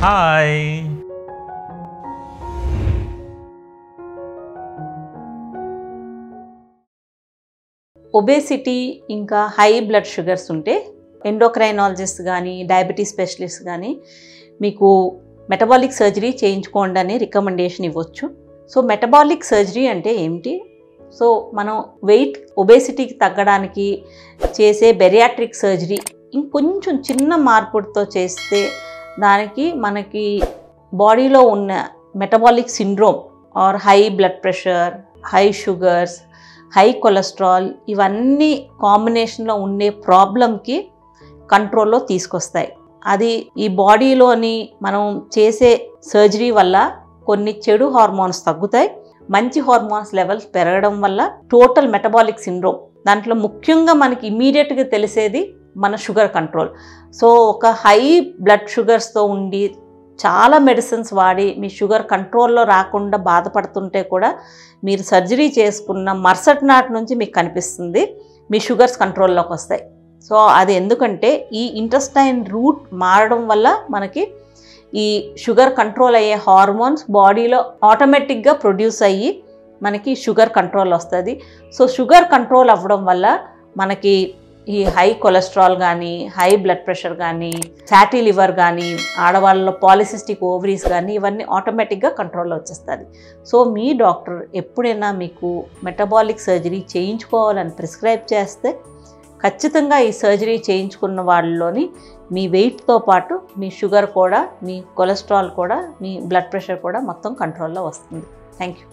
Hi obesity ఇంకా high blood sugars ఉంటే endocrinologist కానీ డయాబెటీస్ స్పెషలిస్ట్ కానీ మీకు మెటబాలిక్ సర్జరీ చేయించుకోండి అని రికమెండేషన్ ఇవ్వచ్చు. సో మెటబాలిక్ సర్జరీ అంటే ఏమిటి? సో మనం వెయిట్ ఒబేసిటీకి తగ్గడానికి చేసే బెరియాట్రిక్ సర్జరీ ఇంకొంచెం చిన్న మార్పుతో చేస్తే దానికి మనకి బాడీలో ఉన్న metabolic syndrome or high blood pressure high sugars high cholesterol ఇవన్నీ కాంబినేషన్లో ఉండే ప్రాబ్లంకి కంట్రోల్లో తీసుకొస్తాయి. అది ఈ బాడీలోని మనం చేసే సర్జరీ వల్ల కొన్ని చెడు హార్మోన్స్ తగ్గుతాయి. మంచి హార్మోన్స్ లెవెల్స్ పెరగడం వల్ల టోటల్ మెటబాలిక్ సిండ్రోమ్ దాంట్లో ముఖ్యంగా మనకి ఇమీడియట్గా తెలిసేది మన షుగర్ కంట్రోల్. సో ఒక హై బ్లడ్ షుగర్స్తో ఉండి చాలా మెడిసిన్స్ వాడి మీ షుగర్ కంట్రోల్లో రాకుండా బాధపడుతుంటే కూడా మీరు సర్జరీ చేసుకున్న మరుసటి నాటి నుంచి మీకు కనిపిస్తుంది మీ షుగర్స్ కంట్రోల్లోకి వస్తాయి. సో అది ఎందుకంటే ఈ ఇంటెస్టైన్ రూట్ మారడం వల్ల మనకి ఈ షుగర్ కంట్రోల్ అయ్యే హార్మోన్స్ బాడీలో ఆటోమేటిక్గా ప్రొడ్యూస్ అయ్యి మనకి షుగర్ కంట్రోల్ వస్తుంది. సో షుగర్ కంట్రోల్ అవ్వడం వల్ల మనకి ఈ హై కొలెస్ట్రాల్ కానీ హై బ్లడ్ ప్రెషర్ కానీ ఫ్యాటీ లివర్ కానీ ఆడవాళ్ళలో పాలిసిస్టిక్ ఓవరీస్ కానీ ఇవన్నీ ఆటోమేటిక్గా కంట్రోల్లో వచ్చేస్తుంది. సో మీ డాక్టర్ ఎప్పుడైనా మీకు మెటబాలిక్ సర్జరీ చేయించుకోవాలని ప్రిస్క్రైబ్ చేస్తే ఖచ్చితంగా ఈ సర్జరీ చేయించుకున్న వాళ్ళలోని మీ వెయిట్తో పాటు మీ షుగర్ కూడా మీ కొలెస్ట్రాల్ కూడా మీ బ్లడ్ ప్రెషర్ కూడా మొత్తం కంట్రోల్లో వస్తుంది. Thank you